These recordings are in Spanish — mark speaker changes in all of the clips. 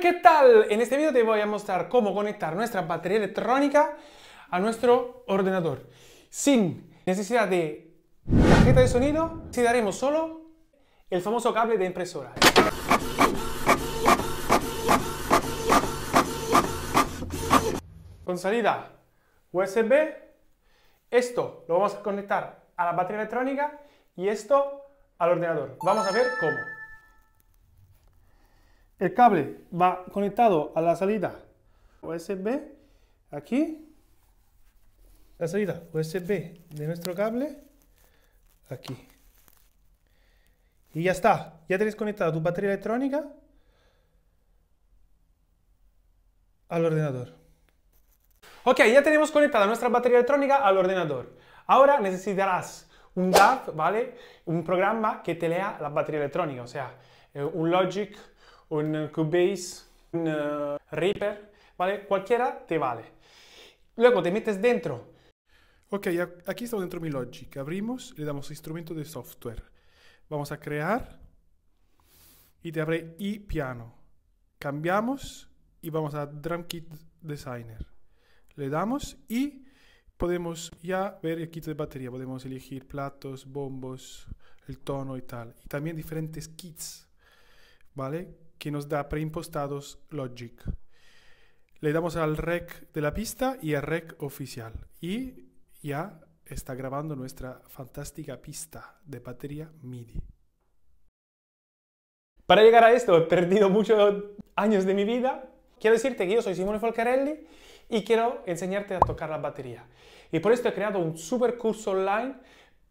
Speaker 1: ¿qué tal? En este video te voy a mostrar cómo conectar nuestra batería electrónica a nuestro ordenador. Sin necesidad de tarjeta de sonido, necesitaremos solo el famoso cable de impresora. Con salida USB, esto lo vamos a conectar a la batería electrónica y esto al ordenador. Vamos a ver cómo. El cable va conectado a la salida USB, aquí. La salida USB de nuestro cable, aquí. Y ya está, ya tienes conectada tu batería electrónica al ordenador. Ok, ya tenemos conectada nuestra batería electrónica al ordenador. Ahora necesitarás un DAV, ¿vale? Un programa que te lea la batería electrónica, o sea, eh, un Logic, un Cubase, un uh, Reaper, ¿vale? Cualquiera te vale. Luego te metes dentro.
Speaker 2: Ok, aquí estamos dentro de mi Logic. Abrimos, le damos instrumento de software. Vamos a crear y te abre y piano. Cambiamos y vamos a Drum Kit Designer. Le damos y podemos ya ver el kit de batería. Podemos elegir platos, bombos, el tono y tal. Y también diferentes kits, ¿vale? Que nos da preimpostados Logic. Le damos al rec de la pista y al rec oficial. Y ya está grabando nuestra fantástica pista de batería MIDI.
Speaker 1: Para llegar a esto he perdido muchos años de mi vida. Quiero decirte que yo soy Simone Folcarelli y quiero enseñarte a tocar la batería. Y por esto he creado un super curso online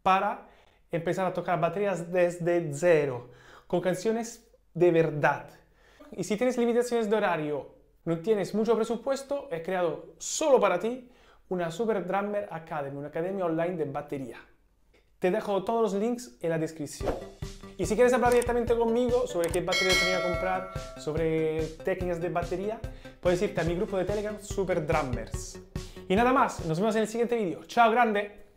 Speaker 1: para empezar a tocar baterías desde cero, con canciones de verdad. Y si tienes limitaciones de horario, no tienes mucho presupuesto, he creado solo para ti una Super Drummer Academy, una academia online de batería. Te dejo todos los links en la descripción. Y si quieres hablar directamente conmigo sobre qué batería tenía que comprar, sobre técnicas de batería, puedes irte a mi grupo de Telegram Super Drummers. Y nada más, nos vemos en el siguiente vídeo. ¡Chao, grande!